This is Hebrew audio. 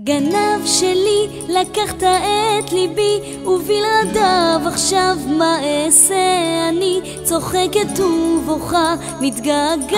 גנב שלי, לקחת את ליבי, ובלעדיו עכשיו מה אעשה אני? צוחקת ובוכה, מתגעגעת.